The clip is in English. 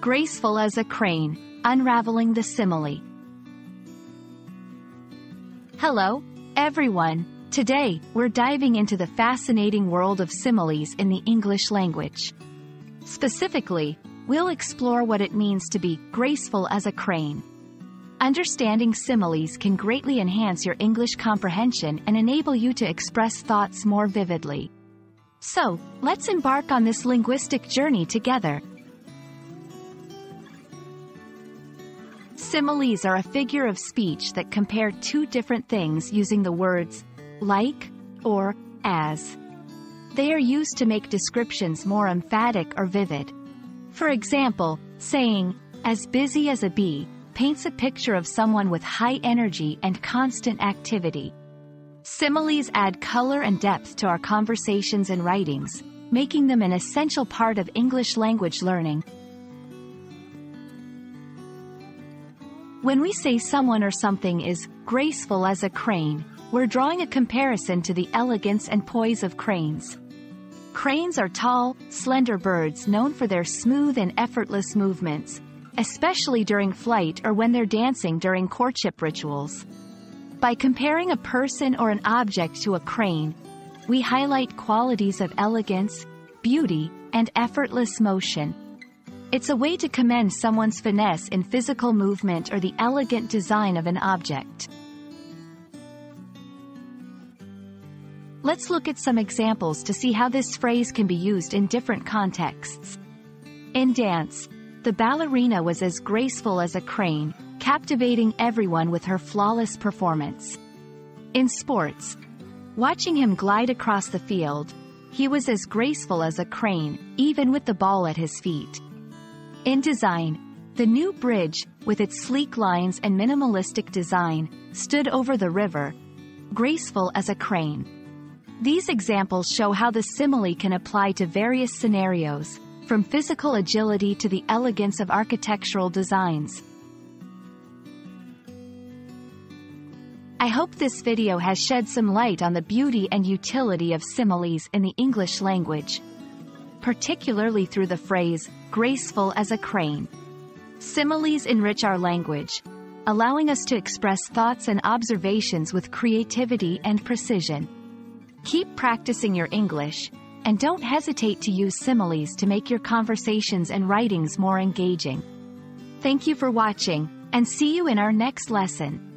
Graceful as a crane, unraveling the simile. Hello, everyone. Today, we're diving into the fascinating world of similes in the English language. Specifically, we'll explore what it means to be graceful as a crane. Understanding similes can greatly enhance your English comprehension and enable you to express thoughts more vividly. So, let's embark on this linguistic journey together. Similes are a figure of speech that compare two different things using the words like or as. They are used to make descriptions more emphatic or vivid. For example, saying, as busy as a bee, paints a picture of someone with high energy and constant activity. Similes add color and depth to our conversations and writings, making them an essential part of English language learning. When we say someone or something is graceful as a crane, we're drawing a comparison to the elegance and poise of cranes. Cranes are tall, slender birds known for their smooth and effortless movements, especially during flight or when they're dancing during courtship rituals. By comparing a person or an object to a crane, we highlight qualities of elegance, beauty, and effortless motion. It's a way to commend someone's finesse in physical movement or the elegant design of an object. Let's look at some examples to see how this phrase can be used in different contexts. In dance, the ballerina was as graceful as a crane, captivating everyone with her flawless performance. In sports, watching him glide across the field, he was as graceful as a crane, even with the ball at his feet. In design, the new bridge, with its sleek lines and minimalistic design, stood over the river, graceful as a crane. These examples show how the simile can apply to various scenarios, from physical agility to the elegance of architectural designs. I hope this video has shed some light on the beauty and utility of similes in the English language, particularly through the phrase, graceful as a crane. Similes enrich our language, allowing us to express thoughts and observations with creativity and precision. Keep practicing your English, and don't hesitate to use similes to make your conversations and writings more engaging. Thank you for watching, and see you in our next lesson.